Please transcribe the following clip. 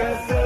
Yes,